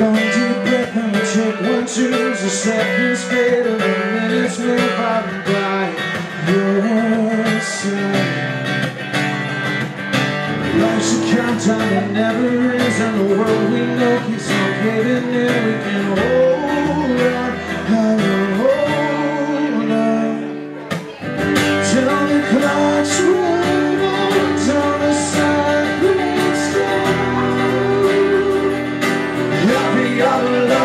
long deep breath and we take one, two The seconds fade and the minutes out and by Your side Life's a countdown that never ends And the world we know keeps on caving in We can hold The love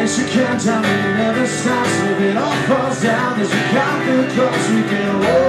Life's a countdown that never stops. If it all falls down as we count the clocks We can hold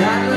Yeah.